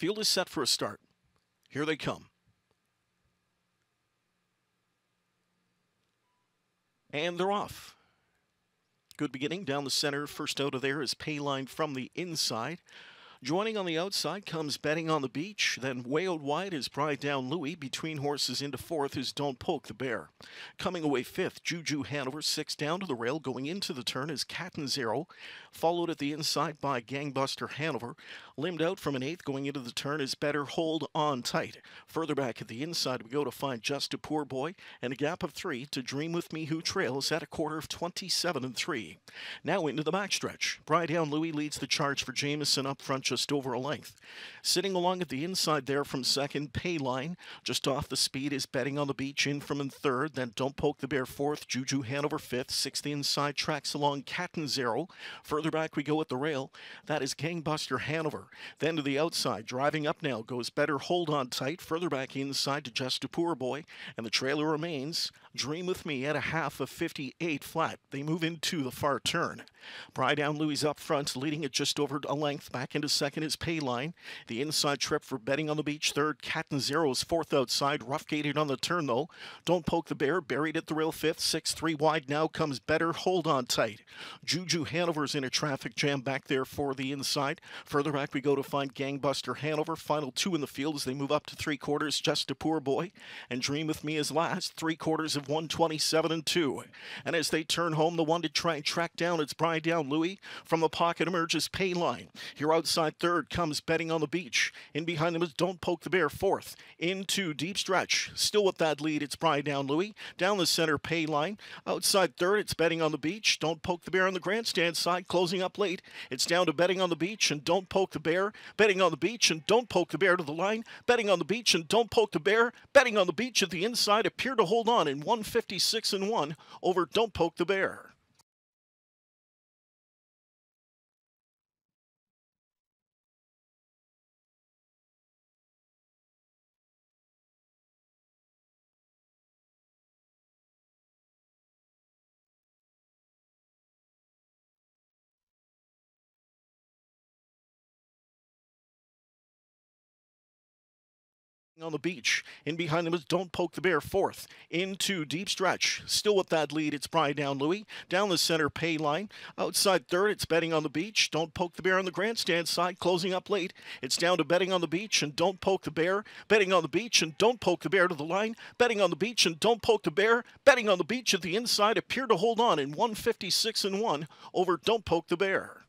Field is set for a start. Here they come. And they're off. Good beginning down the center. First out of there is Payline from the inside. Joining on the outside comes Betting on the Beach. Then way out wide is Pride Down Louie. Between horses into fourth is Don't Poke the Bear. Coming away fifth, Juju Hanover. Six down to the rail. Going into the turn is Cat and Zero. Followed at the inside by Gangbuster Hanover. Limbed out from an eighth going into the turn is Better Hold On Tight. Further back at the inside we go to find Just a Poor Boy and a gap of three to Dream With Me Who Trails at a quarter of 27 and 3. Now into the backstretch. Pride Down Louie leads the charge for Jameson up front just over a length. Sitting along at the inside there from second, Payline. Just off the speed is Betting on the Beach in from in third. Then Don't Poke the Bear fourth. Juju Hanover fifth. Sixth inside tracks along Cat and Zero. Further back we go at the rail. That is Gangbuster Hanover. Then to the outside, driving up now goes Better Hold On Tight. Further back inside to Just a Poor Boy. And the trailer remains Dream With Me at a half of 58 flat. They move into the far turn. Pride Down Louis up front, leading it just over a length. Back into second is Payline. The inside trip for betting on the beach. Third, Cat and Zero is fourth outside. Rough gated on the turn though. Don't poke the bear. Buried at the rail fifth. Six three wide now comes better. Hold on tight. Juju Hanover's in a traffic jam back there for the inside. Further back we go to find Gangbuster Hanover. Final two in the field as they move up to three quarters. Just a poor boy. And Dream with Me is last. Three quarters of 127 and two. And as they turn home, the one to try and track down it's Brian down Louis. From the pocket emerges Payline. Here outside third comes Betting on the Beach. In behind them is Don't Poke the Bear fourth. Into deep stretch. Still with that lead, it's Brian down Louis. Down the center, Payline. Outside third, it's Betting on the Beach. Don't Poke the Bear on the grandstand side, closing up late. It's down to Betting on the Beach and Don't Poke the Bear. Betting on the Beach and Don't Poke the Bear to the line. Betting on the Beach and Don't Poke the Bear. Betting on the Beach at the inside appear to hold on in 156 and 1 over Don't Poke the Bear. On the beach. In behind them is Don't Poke the Bear, fourth. Into deep stretch. Still with that lead, it's Brian Down Louis. Down the center pay line. Outside third, it's Betting on the Beach. Don't Poke the Bear on the grandstand side, closing up late. It's down to Betting on the Beach and Don't Poke the Bear. Betting on the Beach and Don't Poke the Bear to the line. Betting on the Beach and Don't Poke the Bear. Betting on the Beach at the inside appear to hold on in 156 and 1 over Don't Poke the Bear.